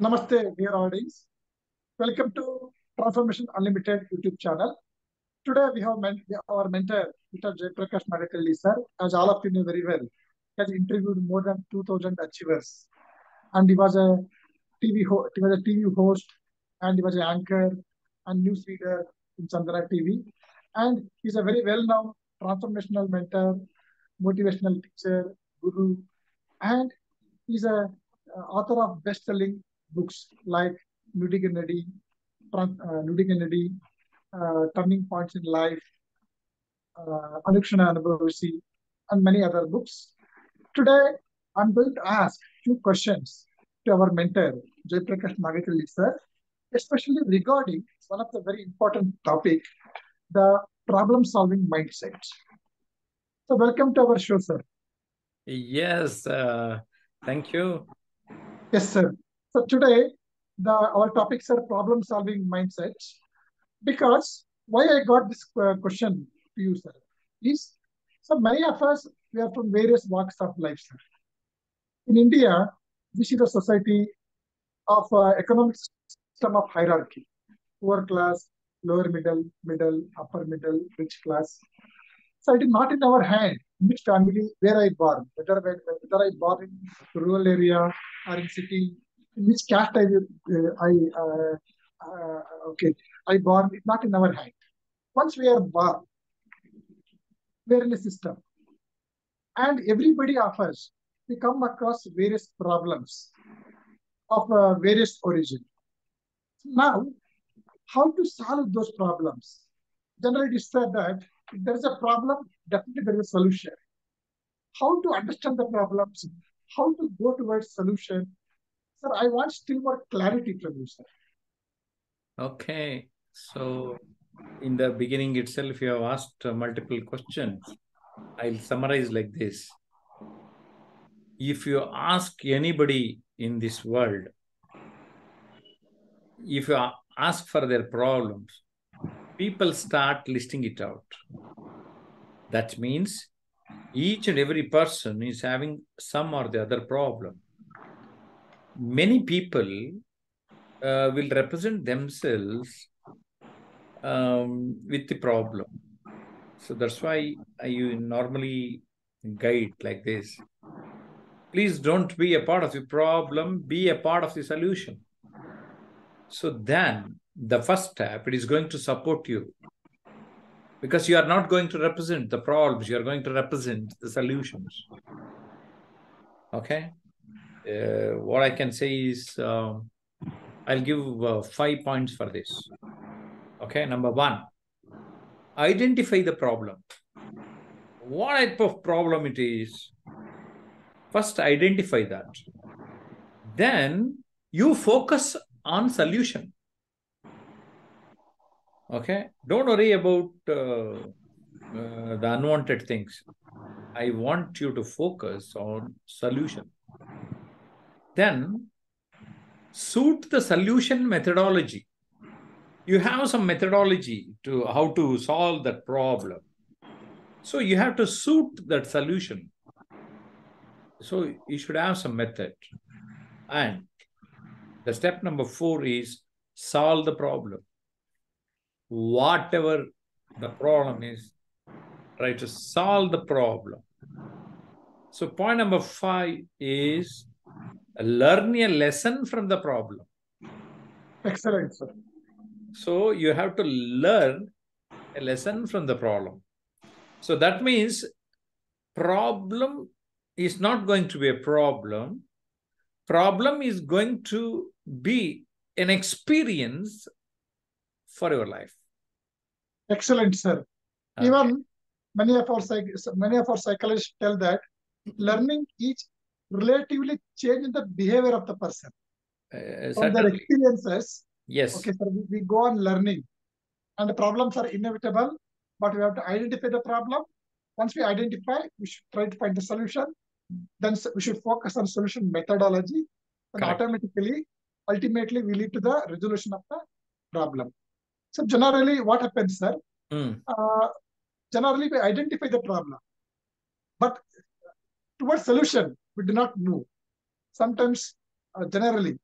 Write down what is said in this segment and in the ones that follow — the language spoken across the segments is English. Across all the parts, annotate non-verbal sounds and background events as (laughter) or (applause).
Namaste, dear audience. Welcome to Transformation Unlimited YouTube channel. Today we have men- our mentor, Mr. Jayaprakash Nagathihalli sir. As all of you know very well, he has interviewed more than 2,000 achievers, and he was a TV he was a TV host, and he was an anchor and news reader in Chandana TV, and he's a very well-known transformational mentor, motivational teacher, guru, and he's a uh, author of best-selling books like Nudi Kennedy, uh, Nudi Kennedy, uh, Turning Points in Life, uh, Anukshana Anubhavasi, and many other books. Today, I'm going to ask few questions to our mentor, Jayaprakash Nagathihalli sir, especially regarding one of the very important topic, the problem-solving mindset. So welcome to our show, sir. Yes, uh, thank you. Yes, sir. So today, the our topics are problem-solving mindset. Because why I got this uh, question to you, sir, is so many of us we are from various walks of life, sir. In India, we see the society of uh, economic system of hierarchy: poor class, lower middle, middle, upper middle, rich class. So it is not in our hand which family where I born, whether whether I born in rural area or in city, which caste I will, uh, I uh, uh, okay I born. It's not in our hand. Once we are born, we are in a system, and everybody of us we come across various problems of uh, various origin. Now, how to solve those problems? Generally, it is said that if there is a problem, definitely there is a solution. How to understand the problems? How to go towards solution? Sir, I want still more clarity from you, sir. Okay, so in the beginning itself, you have asked multiple questions. I'll summarize like this. If you ask anybody in this world, if you ask for their problems, people start listing it out. That means each and every person is having some or the other problem. Many people uh, will represent themselves um, with the problem. So that's why you normally guide like this. Please don't be a part of the problem, be a part of the solution. So then the first step, it is going to support you because you are not going to represent the problems, you are going to represent the solutions. Okay. Uh, what I can say is um, I'll give uh, five points for this. Okay. Number one, identify the problem. What type of problem it is? First, identify that. Then you focus on solution. Okay. Don't worry about uh, uh, the unwanted things. I want you to focus on solution. Then suit the solution methodology. You have some methodology to how to solve that problem. So you have to suit that solution. So you should have some method. And the step number four is solve the problem. Whatever the problem is, try to solve the problem. So point number five is learn a lesson from the problem. Excellent, sir. So you have to learn a lesson from the problem. So that means problem is not going to be a problem. Problem is going to be an experience for your life. Excellent, sir. Okay. Even many of our many of our psychologists tell that learning is relatively changing the behavior of the person Uh, from their experiences. Yes. Okay, sir, we, we go on learning, and the problems are inevitable, but we have to identify the problem. Once we identify, we should try to find the solution. Then we should focus on solution methodology, and Correct. automatically, ultimately, we lead to the resolution of the problem. So generally, what happens, sir? Mm, uh, generally we identify the problem, but towards solution we do not move. Sometimes, uh, generally,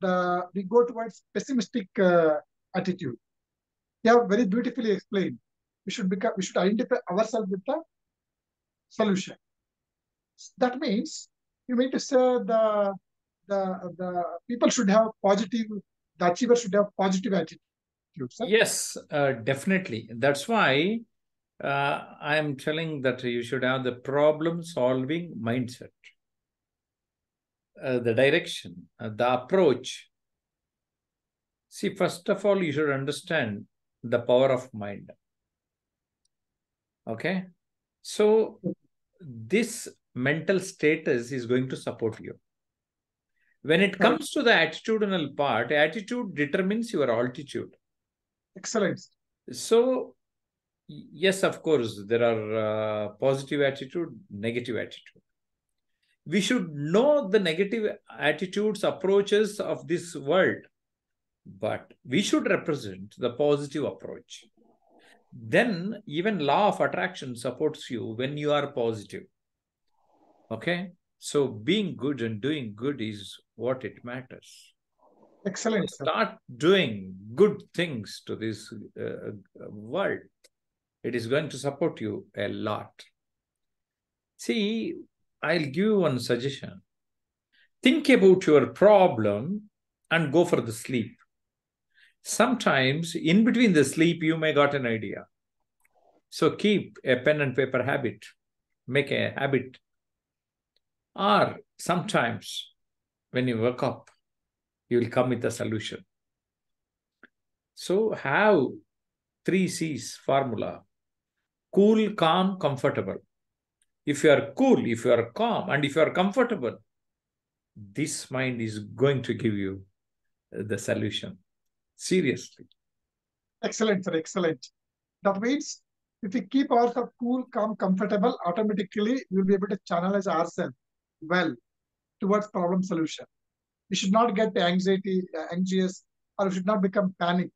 the we go towards pessimistic uh, attitude. You have very beautifully explained. We should become we should identify ourselves with the solution. That means you mean to say the the the people should have positive the achiever should have positive attitude. Sir? Yes, uh, definitely. That's why uh, I am telling that you should have the problem solving mindset, uh, the direction, uh, the approach. See, first of all, you should understand the power of mind. Okay. So, this mental status is going to support you. When it comes to the attitudinal part, attitude determines your altitude. Excellent. So, yes, of course, there are uh, positive attitude, negative attitude. We should know the negative attitudes, approaches of this world, but we should represent the positive approach. Then, even law of attraction supports you when you are positive. Okay, so being good and doing good is what it matters. Excellent. Sir. Start doing good things to this uh, world. It is going to support you a lot. See, I'll give you one suggestion. Think about your problem and go for the sleep. Sometimes in between the sleep, you may got an idea. So keep a pen and paper habit. Make a habit or sometimes when you wake up, you will come with a solution. So have three C's formula. Cool, calm, comfortable. If you are cool, if you are calm, and if you are comfortable, this mind is going to give you the solution. Seriously. Excellent, sir. Excellent. That means if we keep ourselves cool, calm, comfortable, automatically we'll be able to channelize ourselves well towards problem solution. We should not get anxiety, uh, anxious, or we should not become panic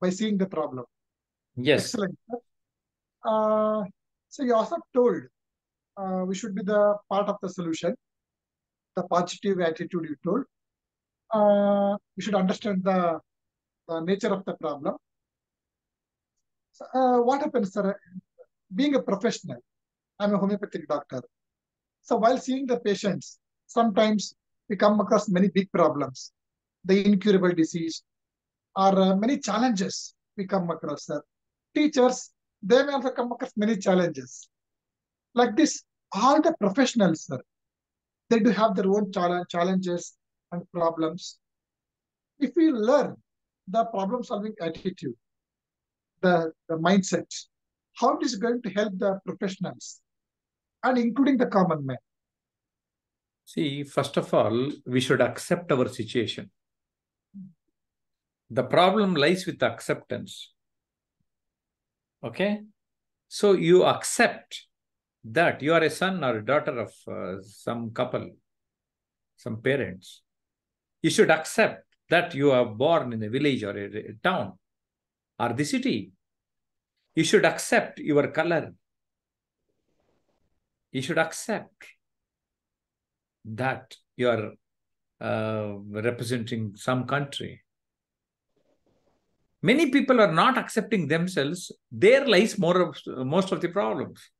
by seeing the problem. Yes. Excellent. Uh, so you also told uh, we should be the part of the solution, the positive attitude you told. Uh, we should understand the, the nature of the problem. So, uh, what happens, sir? Being a professional, I'm a homeopathic doctor. So while seeing the patients, sometimes we come across many big problems, the incurable disease, or uh, many challenges we come across. Sir. Teachers, they may also come across many challenges. Like this, all the professionals, sir, they do have their own challenges and problems. If we learn the problem solving attitude, the, the mindset, how it is going to help the professionals and including the common man? See, first of all, we should accept our situation. The problem lies with acceptance. Okay? So you accept that you are a son or a daughter of uh, some couple, some parents. You should accept that you are born in a village or a, a town or the city. You should accept your color, you should accept that you are uh, representing some country. Many people are not accepting themselves. There lies more of, most of the problems.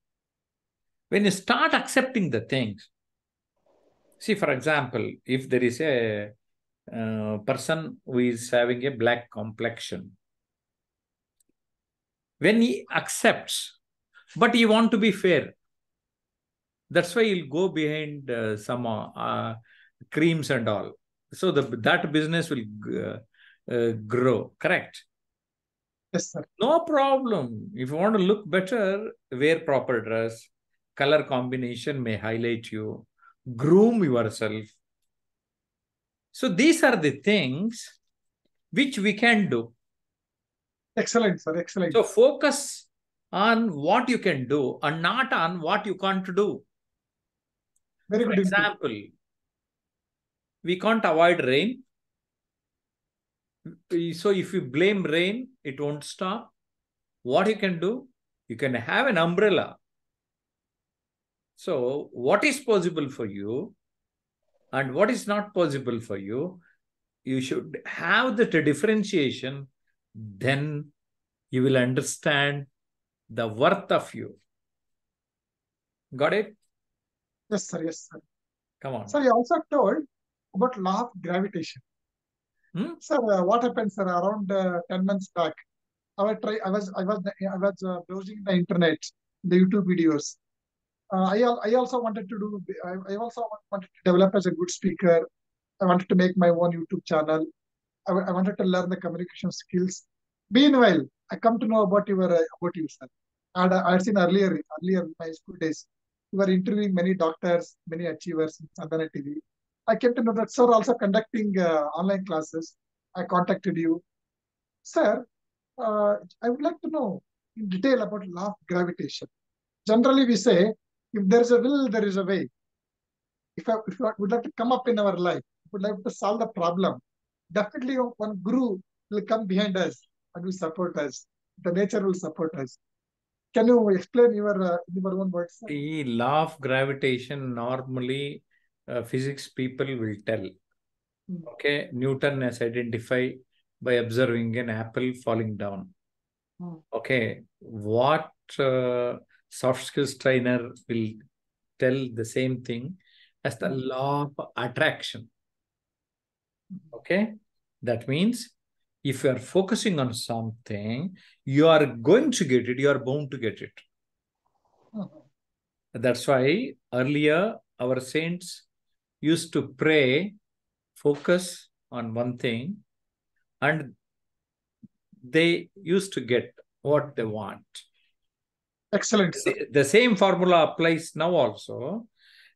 When you start accepting the things, see, for example, if there is a uh, person who is having a black complexion, when he accepts, but he want to be fair, that's why he'll go behind uh, some uh, creams and all. So the that business will uh, uh, grow. Correct. Yes, sir. No problem. If you want to look better, wear proper dress. Color combination may highlight you. Groom yourself. So these are the things which we can do. Excellent, sir. Excellent. So focus on what you can do and not on what you can't do. Very For good. example, we can't avoid rain. So if you blame rain, it won't stop. What you can do? You can have an umbrella. So what is possible for you and what is not possible for you, you should have that differentiation, then you will understand the worth of you. Got it? Yes, sir. Yes, sir. Come on. Sir, you also told about law of gravitation. Hmm? Sir, uh, what happened, sir? Around uh, 10 months back, I was try, I was I was I was uh, browsing the internet, the YouTube videos. Uh, I I also wanted to do. I, I also wanted to develop as a good speaker. I wanted to make my own YouTube channel. I, I wanted to learn the communication skills. Meanwhile, I come to know about your uh, about you, sir. And I had seen earlier earlier in my school days, you were interviewing many doctors, many achievers in Chandana TV. I came to know that sir also conducting uh, online classes. I contacted you, sir. Uh, I would like to know in detail about law of gravitation. Generally, we say if there is a will, there is a way. If I, if I would like to come up in our life, would like to solve the problem, definitely one guru will come behind us and will support us. The nature will support us. Can you explain your uh, your own words? sir? The law of gravitation normally uh, physics people will tell. Hmm. Okay, Newton has identified by observing an apple falling down. Hmm. Okay, what uh, soft skills trainer will tell the same thing as the Hmm. law of attraction. Okay, that means if you are focusing on something, you are going to get it, you are bound to get it. Mhm. That's why earlier our saints used to pray, focus on one thing, and they used to get what they want. Excellent. The, same formula applies now also.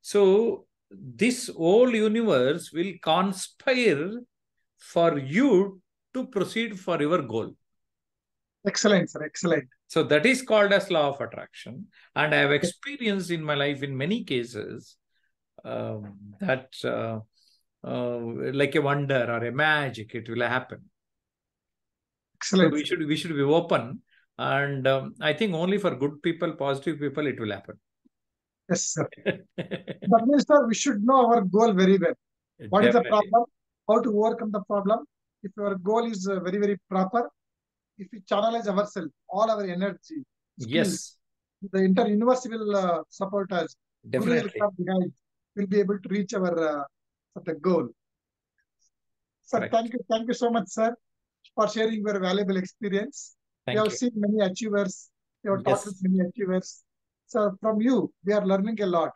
So, this whole universe will conspire for you to proceed for your goal. Excellent, sir. Excellent. So that is called as law of attraction. And I have experienced in my life in many cases um, that uh, uh, like a wonder or a magic, it will happen. So Excellent. we should we should be open. And um, I think only for good people, positive people, it will happen. Yes, sir. That means, sir, we should know our goal very well. What is the problem? How to overcome the problem? If your goal is uh, very, very proper, if we channelize ourselves, all our energy, Yes, the entire universe will uh, support us. Definitely. behind. We'll be able to reach our uh, the goal. Sir, thank you, thank you so much, sir, for sharing your valuable experience. Thank we have you. seen many achievers. We have talked Yes. with many achievers. So from you, we are learning a lot.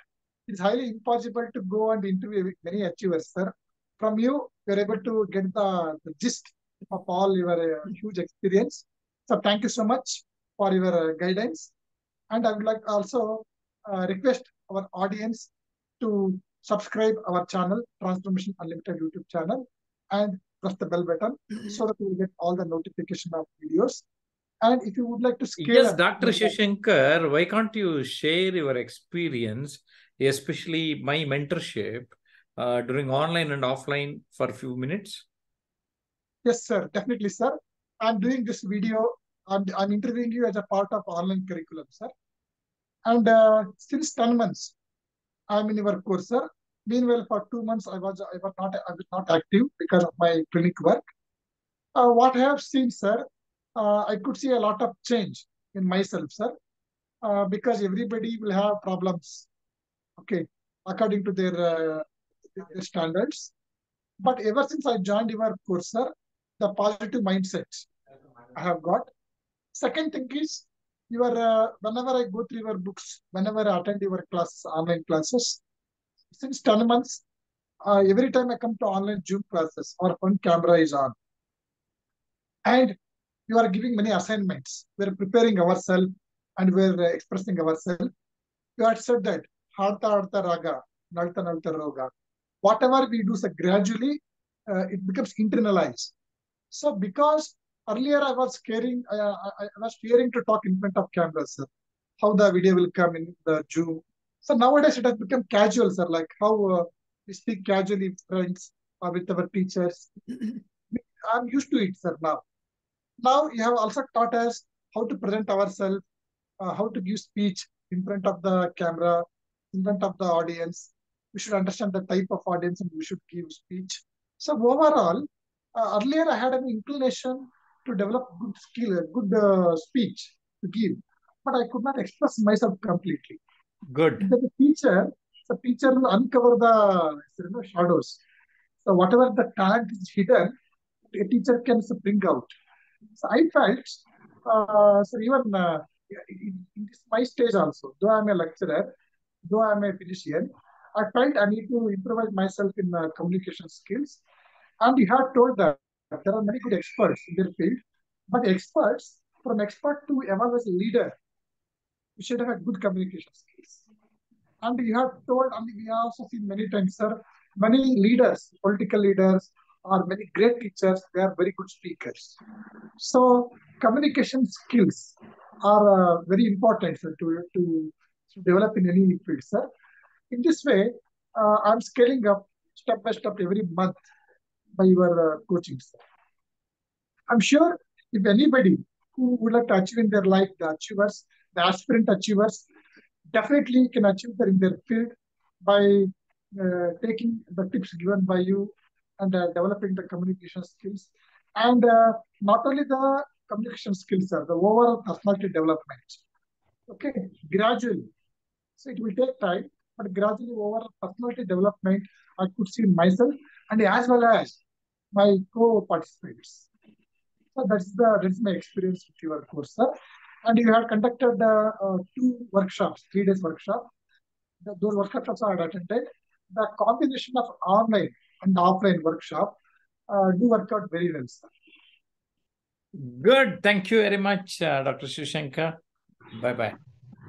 It's highly impossible to go and interview with many achievers, sir. From you, we are able to get the, the gist of all your uh, huge experience. So thank you so much for your uh, guidance. And I would like also uh, request our audience to subscribe our channel, Transformation Unlimited YouTube channel, and press the bell button (clears throat) so that you will get all the notification of videos. And if you would like to scale Yes, up Dr. Shivashankar, why can't you share your experience, especially my mentorship uh, during online and offline for a few minutes? Yes, sir. Definitely, sir. I'm doing this video. I'm, I'm interviewing you as a part of online curriculum, sir. And uh, since 10 months, I'm in your course, sir. Meanwhile, for two months, I was I was not I was not active because of my clinic work. Uh, what I have seen, sir, uh, I could see a lot of change in myself, sir, uh, because everybody will have problems, okay, according to their, uh, standards. But ever since I joined your course, sir, the positive mindset I have got. Second thing is, your uh, whenever I go through your books, whenever I attend your classes, online classes, since 10 months, uh, every time I come to online Zoom classes, our front camera is on. And you are giving many assignments. We're preparing ourselves and we're uh, expressing ourselves. You had said that Harta Artha Raga, Nalta Nalta Roga. Whatever we do, so gradually uh, it becomes internalized. So because earlier I was caring, I, I, I was fearing to talk in front of cameras, sir. How the video will come in the Zoom. So nowadays it has become casual, sir. Like how uh, we speak casually with friends or with our teachers. (clears throat) I'm used to it, sir. Now, now you have also taught us how to present ourselves, uh, how to give speech in front of the camera, in front of the audience. We should understand the type of audience and we should give speech. So overall, uh, earlier I had an inclination to develop good skill, good uh, speech to give, but I could not express myself completely. Good. The teacher, the teacher will uncover the you know, shadows. So whatever the talent is hidden, a teacher can bring out. So I felt, uh, so even uh, in, this my stage also, though I'm a lecturer, though I'm a physician, I felt I need to improve myself in uh, communication skills. And you have told that there are many good experts in their field, but experts, from expert to evolve as a leader, you should have a good communication skills. And you have told, and we have also seen many times, sir, many leaders, political leaders, or many great teachers, they are very good speakers. So communication skills are uh, very important sir, to, to, to develop in any field, sir. In this way, uh, I'm scaling up step by step every month by your uh, coaching, sir. I'm sure if anybody who would like to achieve in their life, the achievers, the aspirant achievers, definitely can achieve that in their field by uh, taking the tips given by you and uh, developing the communication skills. And uh, not only the communication skills, sir, the overall personality development. Okay, gradually. So it will take time, but gradually overall personality development, I could see myself and as well as my co-participants. So that's the that's my experience with your course, sir. And you have conducted uh, uh, two workshops, three days workshop. The, those workshops I had attended. The combination of online and offline workshop uh, do work out very well, sir. Good. Thank you very much, uh, Dr. Shivashankar. Bye bye.